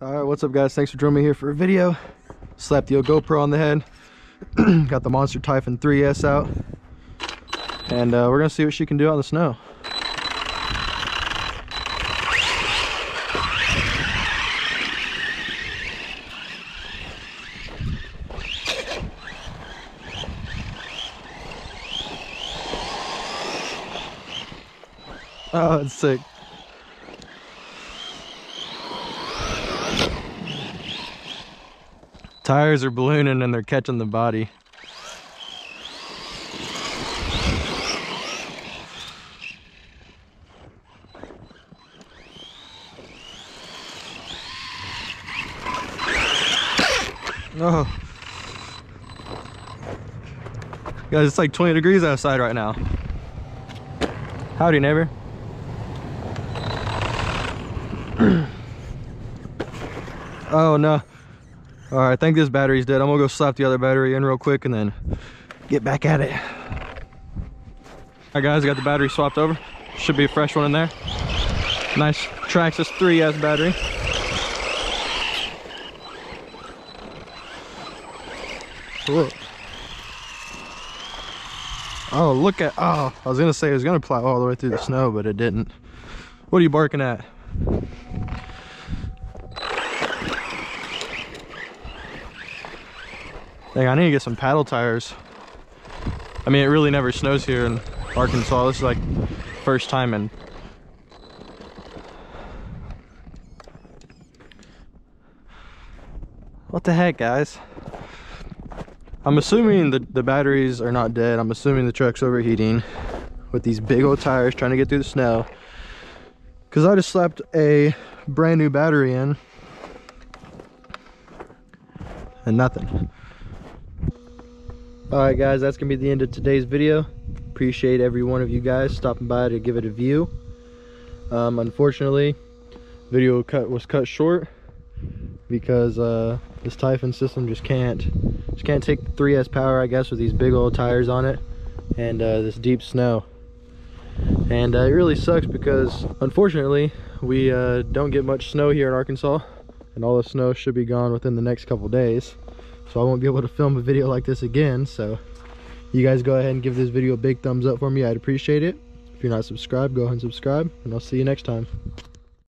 All right, what's up guys? Thanks for joining me here for a video. Slapped the old GoPro on the head. Got the Monster Typhon 3S out. And uh, we're gonna see what she can do on the snow. Oh, it's sick. Tires are ballooning and they're catching the body. Oh. Guys, it's like 20 degrees outside right now. Howdy, neighbor. oh, no. All right, I think this battery's dead. I'm gonna go slap the other battery in real quick and then get back at it. All right, guys, got the battery swapped over. Should be a fresh one in there. Nice Traxxas 3S battery. Look. Oh, look at, oh, I was gonna say it was gonna plow all the way through the snow, but it didn't. What are you barking at? Dang, I need to get some paddle tires. I mean, it really never snows here in Arkansas. This is like first time in What the heck, guys? I'm assuming the, the batteries are not dead. I'm assuming the truck's overheating with these big old tires trying to get through the snow. Because I just slapped a brand new battery in and nothing all right guys that's gonna be the end of today's video. Appreciate every one of you guys stopping by to give it a view. Um, unfortunately video cut was cut short because uh, this Typhon system just can't just can't take 3s power I guess with these big old tires on it and uh, this deep snow. And uh, it really sucks because unfortunately we uh, don't get much snow here in Arkansas and all the snow should be gone within the next couple days so I won't be able to film a video like this again so you guys go ahead and give this video a big thumbs up for me. I'd appreciate it. If you're not subscribed go ahead and subscribe and I'll see you next time